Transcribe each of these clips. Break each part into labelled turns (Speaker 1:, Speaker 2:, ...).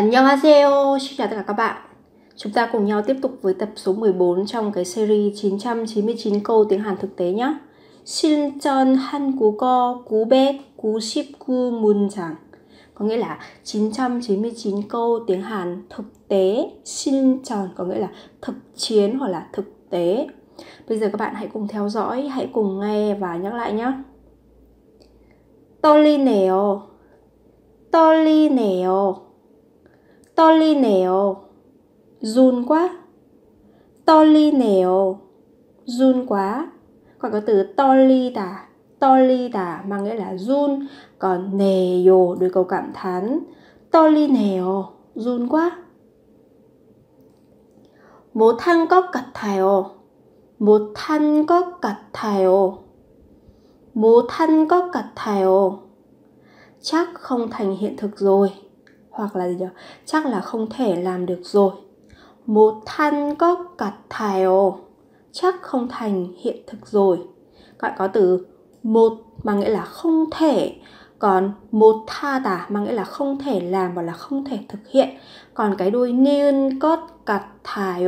Speaker 1: Annyeonghaseyo, xin chào tất cả các bạn. Chúng ta cùng nhau tiếp tục với tập số 14 trong cái series 999 câu tiếng Hàn thực tế nhé. 실전 한국어 999 문장 có nghĩa là 999 câu tiếng Hàn thực tế 실전 có nghĩa là thực chiến hoặc là thực tế. Bây giờ các bạn hãy cùng theo dõi, hãy cùng nghe và nhắc lại nhé. 떨리네요. 떨리네요. 떨리네요. run quá. 떨리네요. run quá. Còn có từ 떨리다. 떨리다 mang nghĩa là run. Còn 네요 đôi câu cảm thán. 떨리네요. run quá. 못한 것 같아요. 못한 것 같아요. 못한 것 같아요. Chắc không thành hiện thực rồi hoặc là gì nhỉ? Chắc là không thể làm được rồi. Một than có cặt thải chắc không thành hiện thực rồi. gọi có từ một mà nghĩa là không thể, còn một tha tả mang nghĩa là không thể làm và là không thể thực hiện. Còn cái đuôi niên cốt cặt thải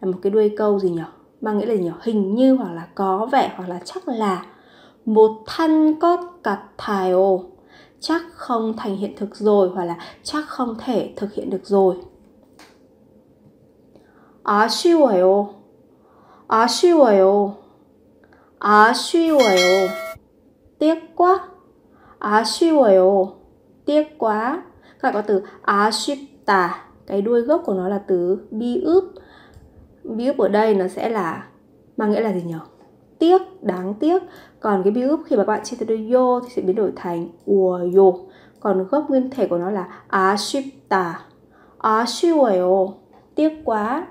Speaker 1: là một cái đuôi câu gì nhỉ? Mang nghĩa là gì nhỉ? Hình như hoặc là có vẻ hoặc là chắc là một than cốt cặt thải chắc không thành hiện thực rồi hoặc là chắc không thể thực hiện được rồi. 아쉬워요. 아쉬워요. 아쉬워요. tiếc quá. 아쉬워요. tiếc quá. Các bạn có từ 아쉽다. Cái đuôi gốc của nó là từ bi ướp. Bi ướp ở đây nó sẽ là mang nghĩa là gì nhỉ? tiếc đáng tiếc còn cái biup khi mà các bạn chia từ đôi yo thì sẽ biến đổi thành ủa yo còn gốc nguyên thể của nó là 아쉽다 아쉬워요 tiếc quá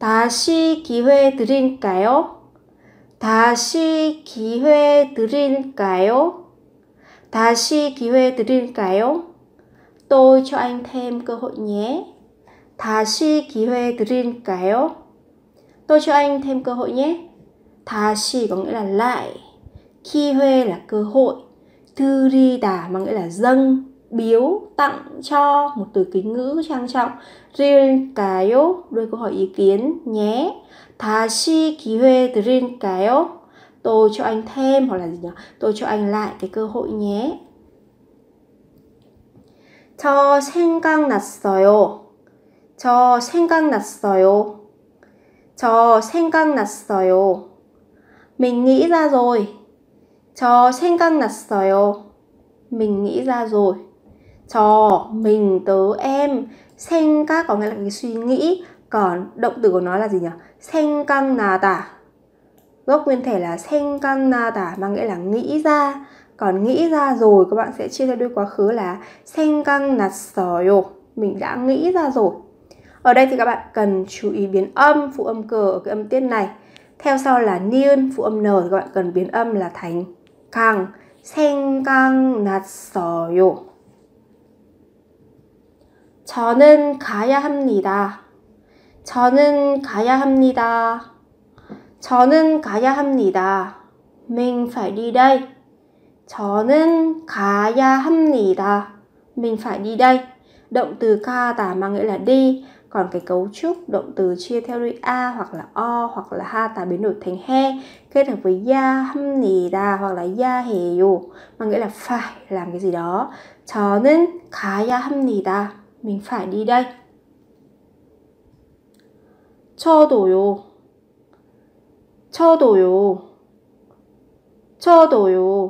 Speaker 1: 다시 기회 드릴까요? 다시 기회 드릴까요? 다시 기회 드릴까요? Tôi cho anh thêm cơ hội nhé. 다시 기회 드릴까요? Tôi cho anh thêm cơ hội nhé. 다시 có nghĩa là lại. 기회 là cơ hội. 드리다 mang nghĩa là dâng, biếu, tặng cho một từ kính ngữ trang trọng. 드릴까요? đôi câu hỏi ý kiến nhé. 다시 기회 드릴까요? Tôi cho anh thêm hoặc là gì nhỉ? Tôi cho anh lại cái cơ hội nhé. 저 생각났어요. 저 생각났어요. 저 생각났어요. Mình nghĩ ra rồi. 저 생각났어요. Mình nghĩ ra rồi. 저 mình tớ em 생각 có nghĩa là cái suy nghĩ còn động từ của nó là gì nhỉ? 생각나다. Gốc nguyên thể là 생각나다 mang nghĩa là nghĩ ra. Còn nghĩ ra rồi các bạn sẽ chia theo đuôi quá khứ là 생각났어요. Mình đã nghĩ ra rồi. Ở đây thì các bạn cần chú ý biến âm phụ âm cờ ở cái âm tiết này. Theo sau là niên phụ âm n thì các bạn cần biến âm là thành càng 생각났어요. 저는 가야 합니다. 저는 가야 합니다. 저는 가야 합니다. Mình phải đi đây. 저는 가야 합니다. Mình phải đi đây. Động từ ca tả mang nghĩa là đi còn cái cấu trúc động từ chia theo đuôi a hoặc là o hoặc là ha ta biến đổi thành he, kết hợp với ya ham nì, đà hoặc là ya, hề yo mà nghĩa là phải làm cái gì đó. Cho nên, khá ya ham nì, đà, mình phải đi đây. Cho đồ yo cho đồ yo cho đồ yo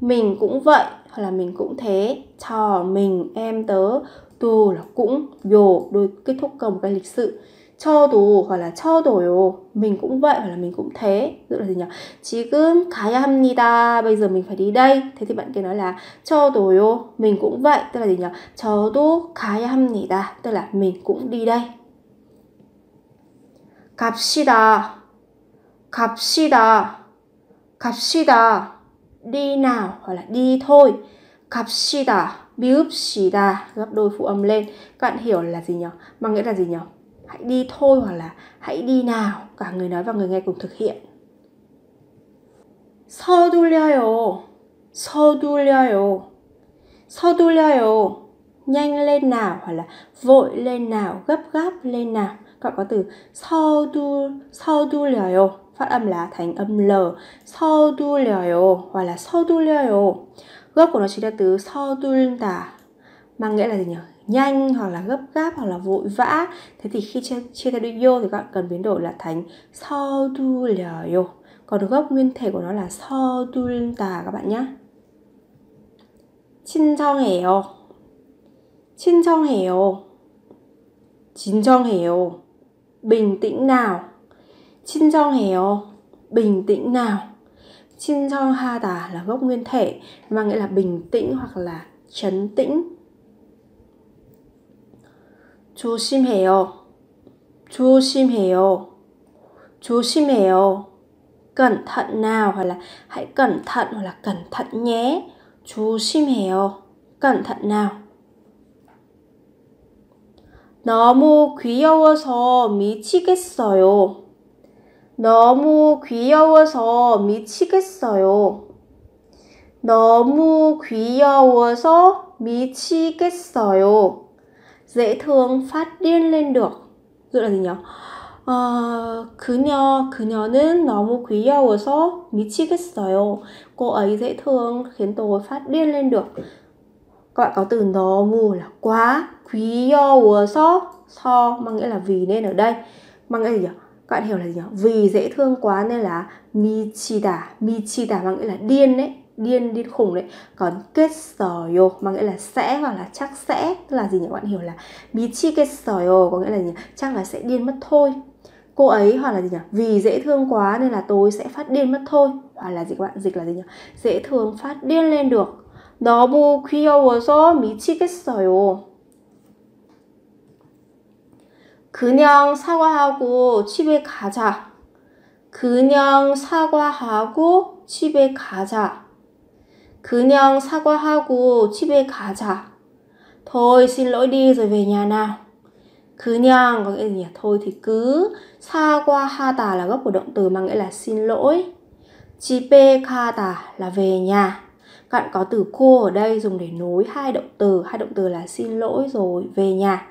Speaker 1: mình cũng vậy, hoặc là mình cũng thế. Cho mình, em, tớ 또 là cũng yo đôi kết thúc câu một cái lịch sự cho đồ hoặc là cho 도요 mình cũng vậy hoặc là mình cũng thế tức là gì nhỉ 지금 가야 합니다 bây giờ mình phải đi đây thế thì bạn kia nói là cho 도요 mình cũng vậy tức là gì nhỉ 저도 가야 합니다 tức là mình cũng đi đây 갑시다 갑시다 갑시다 đi nào hoặc là đi thôi 갑시다 bi읍시다 gấp đôi phụ âm lên các bạn hiểu là gì nhỉ mang nghĩa là gì nhỉ hãy đi thôi hoặc là hãy đi nào cả người nói và người nghe cùng thực hiện 서둘려요 서둘려요 서둘려요 nhanh lên nào hoặc là vội lên nào gấp gáp lên nào các bạn có từ 서두 서둘려요 phát âm là thành âm l 서둘려요 hoặc là 서둘려요 gốc của nó chính là từ 서둘다 mang nghĩa là gì nhỉ nhanh hoặc là gấp gáp hoặc là vội vã thế thì khi chia, chia theo đi vô thì các bạn cần biến đổi là thành 서둘려요 còn gốc nguyên thể của nó là 서둘다 các bạn nhé 친정해요 친정해요 진정해요 bình tĩnh nào 친정해요 bình tĩnh nào 친정하다 là gốc nguyên thể mang nghĩa là bình tĩnh hoặc là trấn tĩnh 조심해요 조심해요 조심해요 cẩn thận nào hoặc là hãy cẩn thận hoặc là cẩn thận nhé 조심해요 cẩn thận nào 너무 귀여워서 미치겠어요. 너무 귀여워서 미치겠어요. 너무 귀여워서 미치겠어요. Dễ thương phát điên lên được. Dụ là gì nhỉ? 어, 그녀, 그녀는 너무 귀여워서 미치겠어요. Cô ấy dễ thương khiến tôi phát điên lên được. Các bạn có từ 너무 là quá, 귀여워서 so mang nghĩa là vì nên ở đây mang nghĩa là gì nhỉ? Các bạn hiểu là gì nhỉ? Vì dễ thương quá nên là michida, michida mang nghĩa là điên đấy, điên điên khủng đấy. Còn kessoyo mang nghĩa là sẽ hoặc là chắc sẽ tức là gì nhỉ? Các bạn hiểu là michigessoyo có nghĩa là gì? Chắc là sẽ điên mất thôi cô ấy hoặc là gì nhỉ vì dễ thương quá nên là tôi sẽ phát điên mất thôi hoặc là gì các bạn dịch là gì nhỉ dễ thương phát điên lên được 너무 귀여워서 미치겠어요. 그냥 사과하고 집에 가자. 그냥 사과하고 집에 가자. 그냥 사과하고 집에 가자. Thôi xin lỗi đi rồi về nhà nào. 그냥 có nghĩa là gì? Thôi thì cứ. 사과하다 là gốc của động từ mang nghĩa là xin lỗi. 집에 가다 là về nhà. Các bạn có từ cô ở đây dùng để nối hai động từ. Hai động từ là xin lỗi rồi về nhà.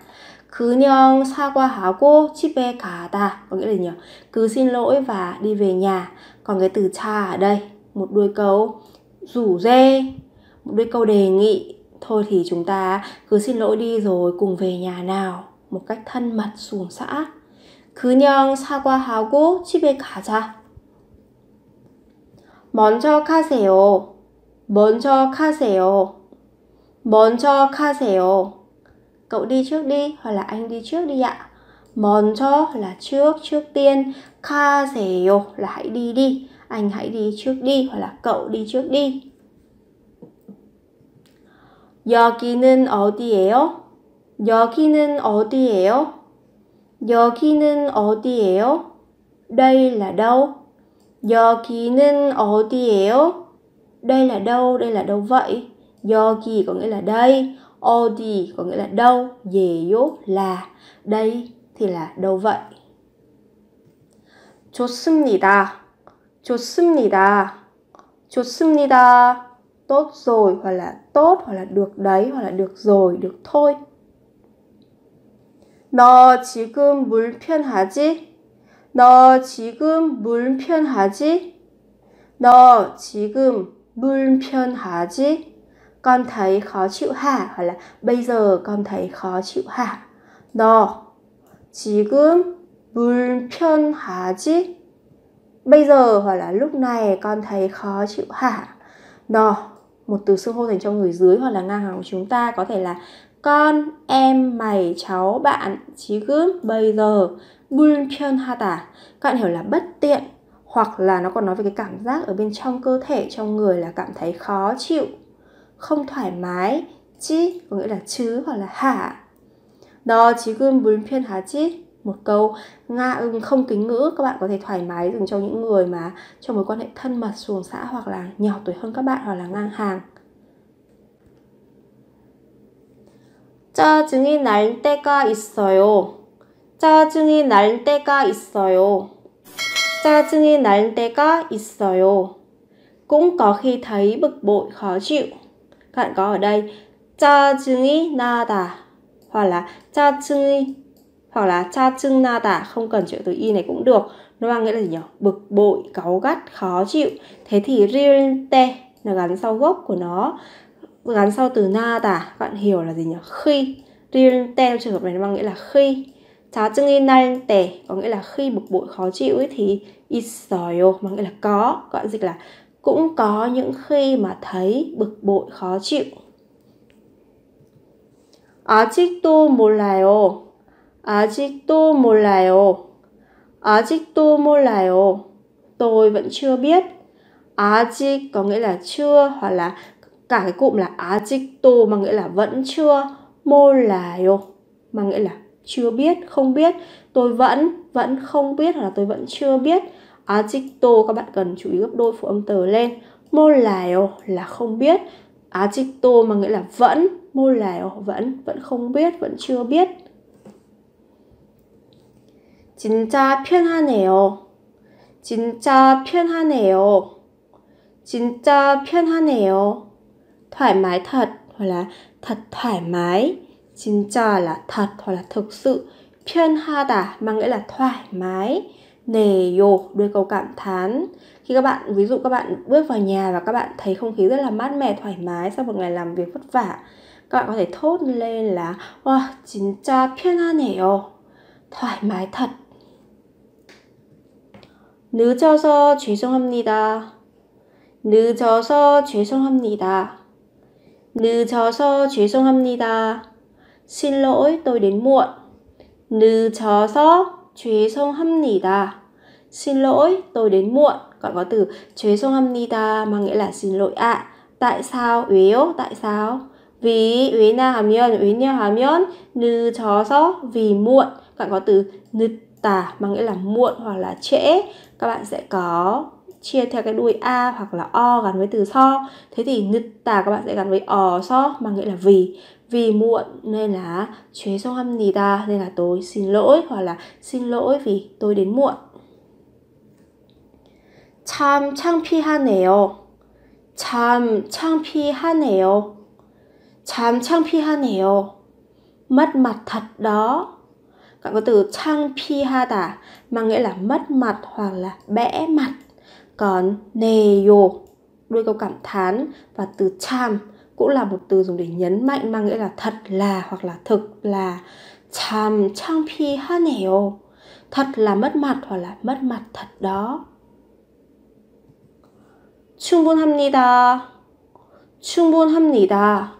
Speaker 1: 그냥 사과하고 집에 가다 có nghĩa là gì nhỉ? Cứ xin lỗi và đi về nhà. Còn cái từ cha ở đây, một đuôi câu rủ dê, một đuôi câu đề nghị. Thôi thì chúng ta cứ xin lỗi đi rồi cùng về nhà nào một cách thân mật xuồng xã. 그냥 사과하고 집에 가자. 먼저 가세요. 먼저 가세요. 먼저 가세요. Cậu đi trước đi hoặc là anh đi trước đi ạ. 먼저 là trước, trước tiên. 가세요 là hãy đi đi. Anh hãy đi trước đi hoặc là cậu đi trước đi. 여기는 어디예요? 여기는 어디예요? 여기는 어디예요? Đây là đâu? 여기는 어디예요? Đây là đâu? Đây là đâu vậy? 여기 có nghĩa là đây, 어디 có nghĩa là đâu, 예요 là đây thì là đâu vậy? 좋습니다. 좋습니다. 좋습니다. Tốt rồi hoặc là tốt hoặc là được đấy hoặc là được rồi, được thôi. 너 지금 물 편하지? 너 지금 물 편하지? 너 지금 물 편하지? Con thấy khó chịu hả? Hoặc là bây giờ con thấy khó chịu hả? 너 지금 물 편하지? Bây giờ hoặc là lúc này con thấy khó chịu hả? 너 một từ xưng hô dành cho người dưới hoặc là ngang hàng của chúng ta có thể là con, em, mày, cháu, bạn, 지금, bây giờ, 불편하다. Các bạn hiểu là bất tiện hoặc là nó còn nói về cái cảm giác ở bên trong cơ thể trong người là cảm thấy khó chịu, không thoải mái, chi có nghĩa là chứ hoặc là hả. 너 지금 불편하지? Một câu nga không kính ngữ các bạn có thể thoải mái dùng cho những người mà trong mối quan hệ thân mật xuồng xã hoặc là nhỏ tuổi hơn các bạn hoặc là ngang hàng. 짜증이 날 때가 있어요. 짜증이 날 때가 있어요. 짜증이 날 때가 있어요. Cũng có khi thấy bực bội khó chịu. các bạn có ở đây. Cha chứng ý nada hoặc là cha chứng hoặc là cha chưng na tả không cần chữ từ y này cũng được. Nó mang nghĩa là gì nhỉ? Bực bội, cáu gắt, khó chịu. Thế thì riente là gắn sau gốc của nó. Gắn sau từ na tả bạn hiểu là gì nhỉ? Khi. Riente trong trường hợp này nó mang nghĩa là khi. Cha chưng in nante có nghĩa là khi bực bội, khó chịu ấy thì isoyo mang nghĩa là có. Gọi dịch là cũng có những khi mà thấy bực bội khó chịu 아직도 몰라요. 아직도 몰라요. 아직도 몰라요. Tôi vẫn chưa biết. 아직 có nghĩa là chưa hoặc là cả cái cụm là 아직도 mang nghĩa là vẫn chưa. 몰라요 mang nghĩa là chưa biết, không biết. Tôi vẫn vẫn không biết hoặc là tôi vẫn chưa biết. 아직도 các bạn cần chú ý gấp đôi phụ âm từ lên. 몰라요 là không biết. 아직도 mang nghĩa là vẫn, 몰라요 vẫn vẫn không biết, vẫn chưa biết. 진짜 편하네요. 진짜 편하네요. 진짜 편하네요. Thoải mái thật hoặc là thật thoải mái. 진짜 là thật hoặc là thực sự. 편하다 mang nghĩa là thoải mái. 네요 đuôi câu cảm thán. Khi các bạn ví dụ các bạn bước vào nhà và các bạn thấy không khí rất là mát mẻ thoải mái sau một ngày làm việc vất vả, các bạn có thể thốt lên là wow, 진짜 편하네요. thoải mái thật. 늦어서 죄송합니다. 늦어서 죄송합니다. 늦어서 죄송합니다. Xin lỗi tôi đến muộn. 늦어서 죄송합니다. Xin lỗi tôi đến muộn. Còn có từ 죄송합니다 mang nghĩa là xin lỗi ạ. À. Tại sao? 왜요? Tại sao? Vì 왜냐하면 왜냐하면 늦어서 vì muộn. Còn có từ 늦다 mang nghĩa là muộn hoặc là trễ các bạn sẽ có chia theo cái đuôi a hoặc là o gắn với từ so thế thì nứt tà các bạn sẽ gắn với ò so mang nghĩa là vì vì muộn nên là 죄송합니다 nên là tôi xin lỗi hoặc là xin lỗi vì tôi đến muộn 참 창피하네요 참 창피하네요 참 창피하네요 mất mặt thật đó bạn có từ trang pihada mang nghĩa là mất mặt hoặc là bẽ mặt còn neyo đuôi câu cảm thán và từ cham cũng là một từ dùng để nhấn mạnh mang nghĩa là thật là hoặc là thực là cham trang pihaneyo thật là mất mặt hoặc là mất mặt thật đó 충분합니다. 충분합니다.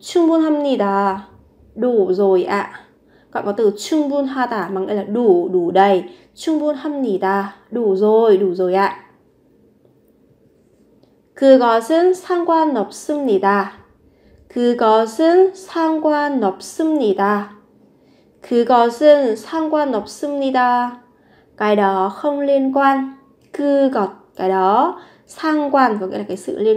Speaker 1: 충분합니다. đủ rồi ạ. À các có từ 충분하다 mang nghĩa là đủ, đủ đầy. 충분합니다. đủ rồi, đủ rồi ạ. 그것은 상관없습니다. 그것은 상관없습니다. 그것은 상관없습니다. Liên quan. 그것, đó. 상관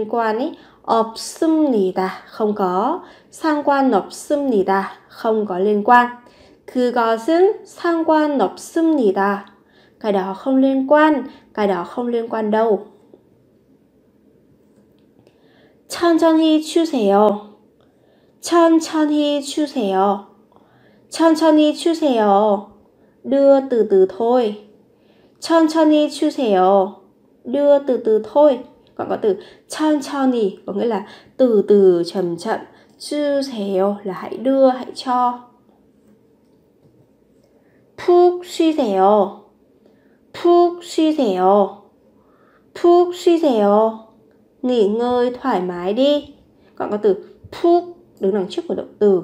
Speaker 1: quan ấy. 없습니다. không có. 상관없습니다. không có liên quan. 그것은 상관없습니다. Cái đó không liên quan, cái đó không liên quan đâu. 천천히 추세요. 천천히 추세요. 천천히 추세요. Thôi. 천천히 추세요. Có từ 천천히 chậm. 추세요 là hãy đưa, hãy cho. 푹 쉬세요. 푹 쉬세요. 푹 쉬세요. nghỉ ngơi thoải mái đi. Còn có từ put đứng đằng trước của động từ.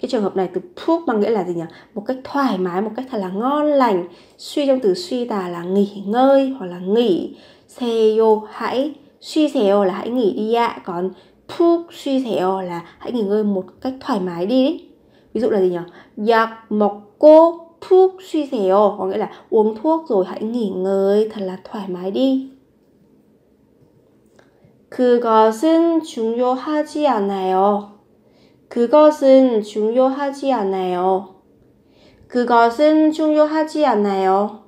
Speaker 1: Cái trường hợp này từ put bằng nghĩa là gì nhỉ? Một cách thoải mái, một cách thật là ngon lành. Suy trong từ suy tà là nghỉ ngơi hoặc là nghỉ seyo hãy suy seyo là hãy nghỉ đi ạ. À. còn put suy seyo là hãy nghỉ ngơi một cách thoải mái đi đấy. ví dụ là gì nhỉ? Giặc mộc cô thuốc suy seyo có nghĩa là uống thuốc rồi hãy nghỉ ngơi thật là thoải mái đi. 그것은 중요하지 않아요. 그것은 중요하지 않아요. 그것은 중요하지 않아요.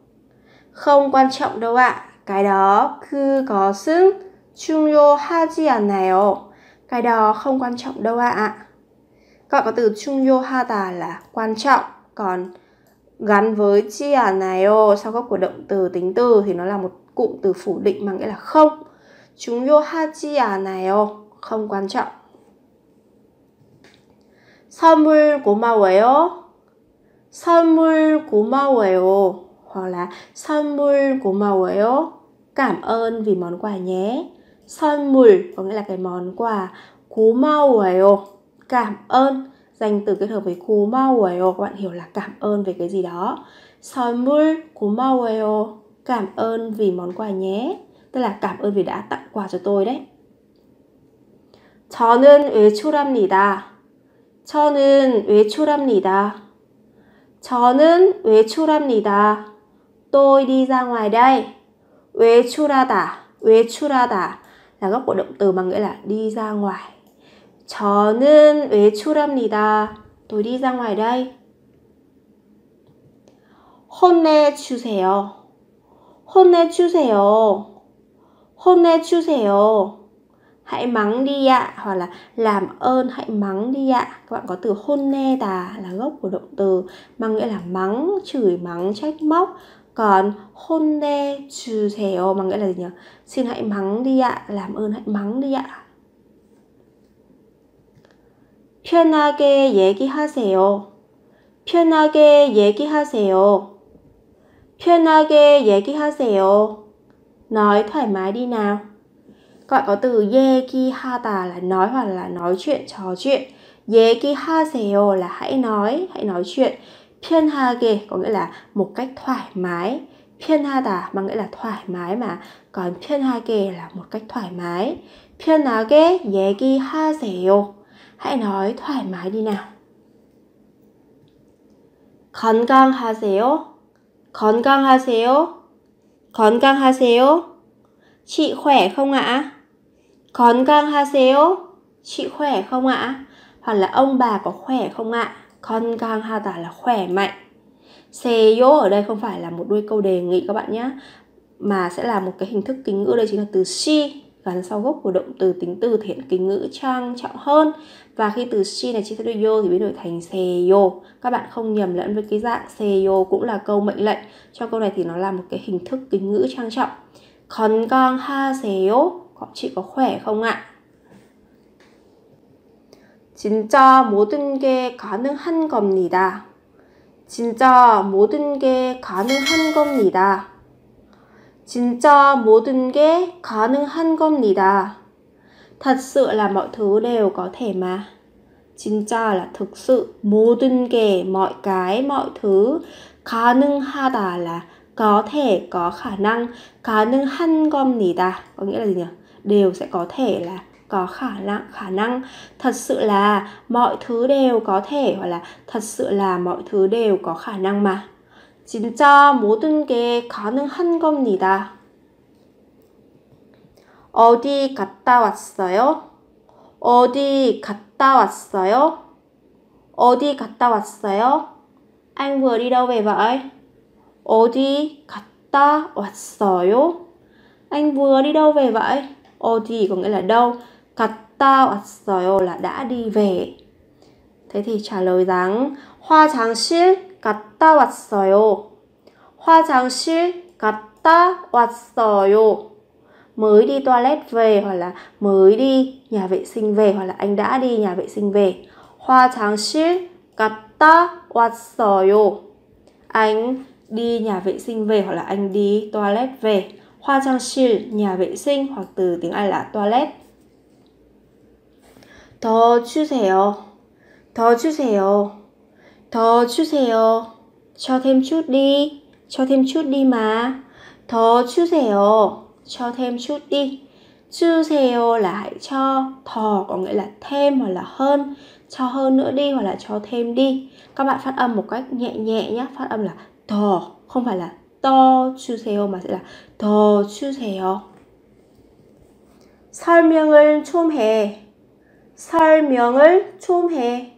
Speaker 1: Không quan trọng đâu ạ. Cái đó 그것은 중요하지 않아요. cái đó không quan trọng đâu ạ à. các bạn có từ 중요하다 là quan trọng còn gắn với chi à này ô sau gốc của động từ tính từ thì nó là một cụm từ phủ định mang nghĩa là không 중요하지 않아요 không quan trọng 선물 고마워요 선물 고마워요 hoặc là 선물 고마워요 cảm ơn vì món quà nhé 선물 có nghĩa là cái món quà 고마워요 cảm ơn danh từ kết hợp với 고마워요 các bạn hiểu là cảm ơn về cái gì đó 선물 고마워요 cảm ơn vì món quà nhé Tức là cảm ơn vì đã tặng quà cho tôi đấy 저는 외출합니다. 저는 외출합니다. 저는 외출합니다. Tôi đi ra ngoài đây. 외출하다, 외출하다 là gốc của động từ bằng nghĩa là đi ra ngoài. 저는 외출합니다. Tôi đi ra ngoài đây. 혼내주세요. 혼내주세요. 혼내주세요. Hãy mắng đi ạ hoặc là làm ơn hãy mắng đi ạ. Các bạn có từ hôn nê tà là gốc của động từ mang nghĩa là mắng, chửi mắng, trách móc. Còn hôn nê trừ thèo mang nghĩa là gì nhỉ? Xin hãy mắng đi ạ, làm ơn hãy mắng đi ạ. 편하게 얘기하세요. 편하게 얘기하세요. 편하게 얘기하세요. Nói thoải mái đi nào. Các bạn có từ 얘기하다 là nói hoặc là nói chuyện, trò chuyện. 얘기하세요 là hãy nói, hãy nói chuyện. 편하게 có nghĩa là một cách thoải mái. 편하다 mang nghĩa là thoải mái mà. Còn 편하게 là một cách thoải mái. 편하게 얘기하세요. Hãy nói thoải mái đi nào. 건강하세요. 건강하세요. 건강하세요. Chị khỏe không ạ? 건강하세요? Chị khỏe không ạ? Hoặc là ông bà có khỏe không ạ? 건강하다 là khỏe mạnh. 세요 ở đây không phải là một đuôi câu đề nghị các bạn nhé mà sẽ là một cái hình thức kính ngữ đây chính là từ si gắn sau gốc của động từ tính từ thể hiện kính ngữ trang trọng hơn và khi từ si này chia theo yo thì biến đổi thành seyo các bạn không nhầm lẫn với cái dạng seyo cũng là câu mệnh lệnh trong câu này thì nó là một cái hình thức kính ngữ trang trọng 건강하세요? chị có khỏe không ạ? 진짜 모든 게 가능한 겁니다. 진짜 모든 게 가능한 겁니다. 진짜 모든 게 가능한 겁니다. Thật sự là mọi thứ đều có thể mà. 진짜 là thực sự, 모든 게 mọi cái, mọi thứ, 가능하다 là có thể có khả năng 가능한 겁니다 có nghĩa là gì nhỉ đều sẽ có thể là có khả năng khả năng thật sự là mọi thứ đều có thể hoặc là thật sự là mọi thứ đều có khả năng mà 진짜 모든 게 가능한 겁니다. 어디 갔다 왔어요? 어디 갔다 왔어요? 어디 갔다 왔어요? Vậy? 어디 갔다 왔어요? Vậy? 어디 có nghĩa là đâu. 갔다 왔어요 là đã đi về. Thế thì trả lời rằng 화장실 갔다 왔어요. 화장실 갔다 왔어요. Mới đi toilet về hoặc là mới đi nhà vệ sinh về hoặc là anh đã đi nhà vệ sinh về. 화장실 갔다 왔어요. Anh đi nhà vệ sinh về hoặc là anh đi toilet về 화장실 nhà vệ sinh hoặc từ tiếng Anh là toilet 더 주세요 더 주세요 더 주세요 cho thêm chút đi cho thêm chút đi mà 더 주세요 cho thêm chút đi 주세요 là hãy cho thò có nghĩa là thêm hoặc là hơn cho hơn nữa đi hoặc là cho thêm đi các bạn phát âm một cách nhẹ nhẹ nhé phát âm là 더 không phải là 더 주세요 mà sẽ là 더 주세요. 설명을 좀 해. 설명을 좀 해.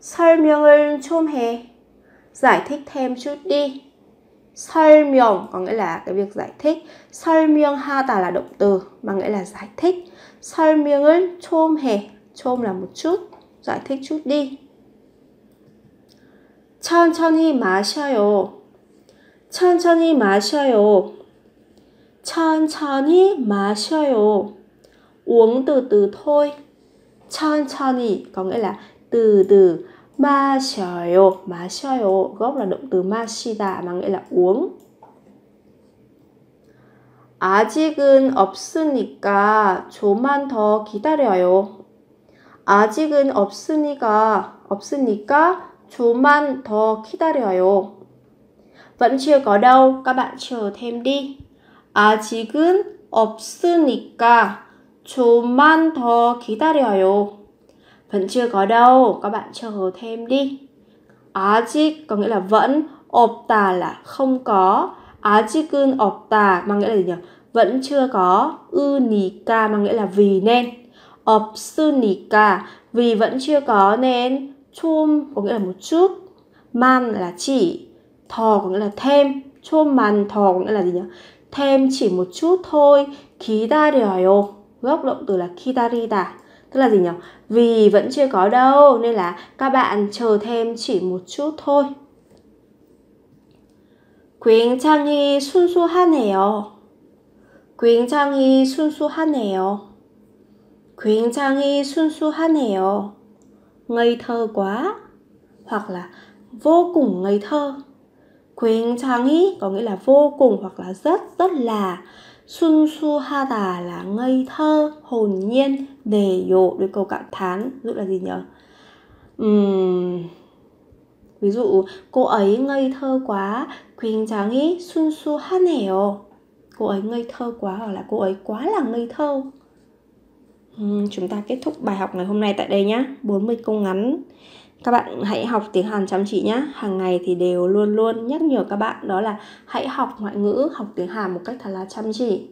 Speaker 1: 설명을 좀 해. Giải thích thêm chút đi. 설명 có nghĩa là cái việc giải thích 설명하다 là động từ mà nghĩa là giải thích 설명을 좀 해. 좀 là một chút giải thích chút đi 천천히 마셔요 천천히 마셔요 천천히 마셔요 uống từ từ thôi 천천히 có nghĩa là từ từ 마셔요 마셔요 gốc là động từ 마시다 mà nghĩa là uống 아직은 없으니까 조만 더 기다려요. 아직은 없으니까 없으니까 조만 더 기다려요. Vẫn chưa có đâu, các bạn chờ thêm đi. 아직은 없으니까 조만 더 기다려요. Vẫn chưa có đâu, các bạn chờ thêm đi. 아직 có nghĩa là vẫn, 없다 là không có, 아직은 없다 mang nghĩa là gì nhỉ? Vẫn chưa có. Unica mang nghĩa là vì nên. 없으니까 vì vẫn chưa có nên 좀 có nghĩa là một chút. Man là chỉ. Thò có nghĩa là thêm. 좀만 더 có nghĩa là gì nhỉ? Thêm chỉ một chút thôi. 기다려요. Gốc động từ là 기다리다. Tức là gì nhỉ? Vì vẫn chưa có đâu nên là các bạn chờ thêm chỉ một chút thôi. 굉장히 순수하네요. 굉장히 순수하네요. 굉장히 순수하네요. Ngây thơ quá hoặc là vô cùng ngây thơ. 굉장히 có nghĩa là vô cùng hoặc là rất rất là 순수하다 là ngây thơ, hồn nhiên, đề dụ đối câu cảm thán, ví dụ là gì nhỉ? Uhm, ví dụ cô ấy ngây thơ quá 굉장히 순수하네요 cô ấy ngây thơ quá hoặc là cô ấy quá là ngây thơ uhm, chúng ta kết thúc bài học ngày hôm nay tại đây nhé 40 câu ngắn các bạn hãy học tiếng Hàn chăm chỉ nhé hàng ngày thì đều luôn luôn nhắc nhở các bạn đó là hãy học ngoại ngữ, học tiếng Hàn một cách thật là chăm chỉ.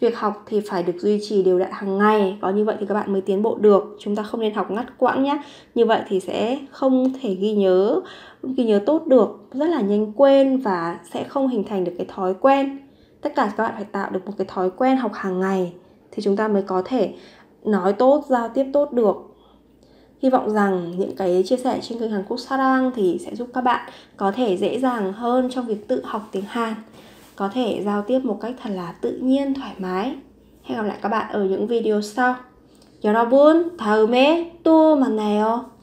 Speaker 1: Việc học thì phải được duy trì đều đặn hàng ngày. Có như vậy thì các bạn mới tiến bộ được. Chúng ta không nên học ngắt quãng nhé như vậy thì sẽ không thể ghi nhớ ghi nhớ tốt được, rất là nhanh quên và sẽ không hình thành được cái thói quen. Tất cả các bạn phải tạo được một cái thói quen học hàng ngày thì chúng ta mới có thể nói tốt, giao tiếp tốt được. hy vọng rằng những cái chia sẻ trên kênh Hàn Quốc Sarang thì sẽ giúp các bạn có thể dễ dàng hơn trong việc tự học tiếng Hàn có thể giao tiếp một cách thật là tự nhiên thoải mái hẹn gặp lại các bạn ở những video sau 여러분 다음에 또 만나요.